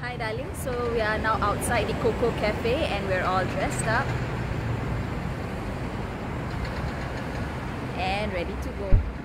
Hi darling, so we are now outside the Coco Cafe and we're all dressed up and ready to go.